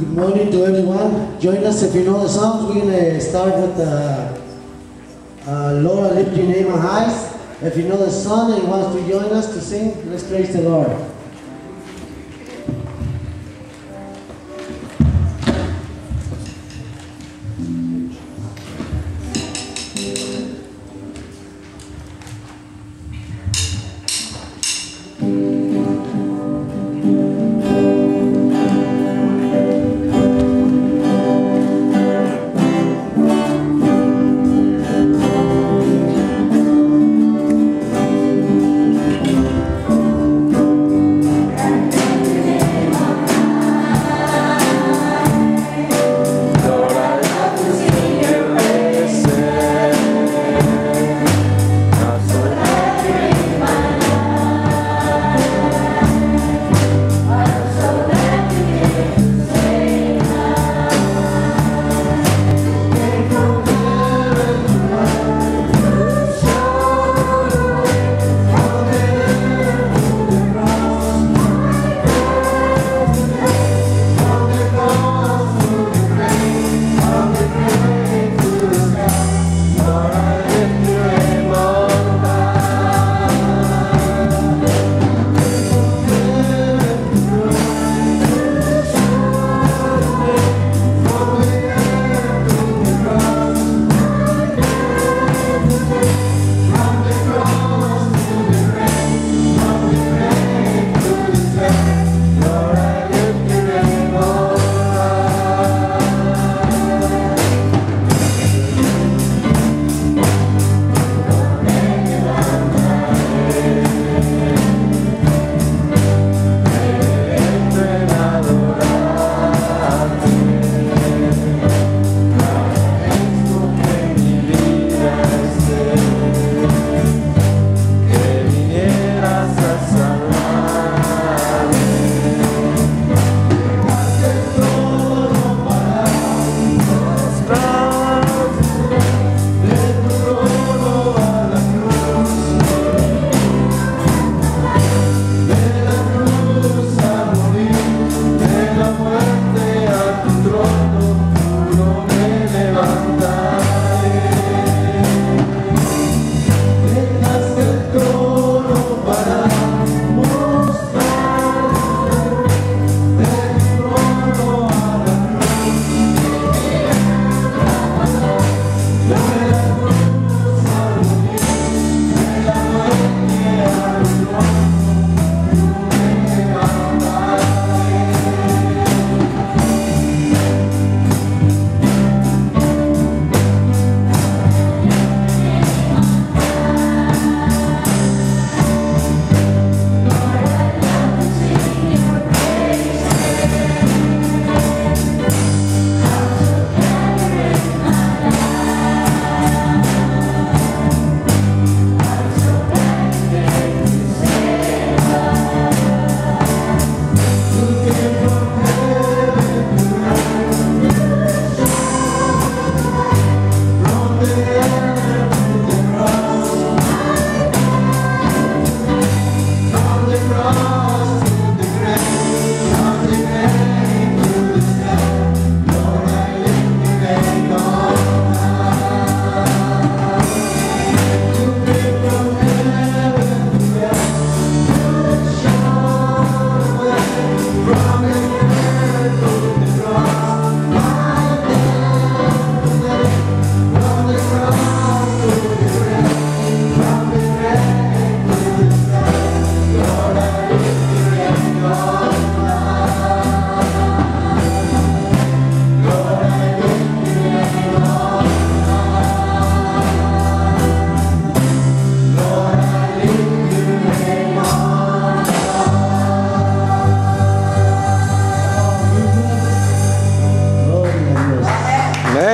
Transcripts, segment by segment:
Good morning to everyone. Join us if you know the songs. We're going to start with uh, uh, Lord, I lift your name high. If you know the song and wants to join us to sing, let's praise the Lord.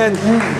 Amen.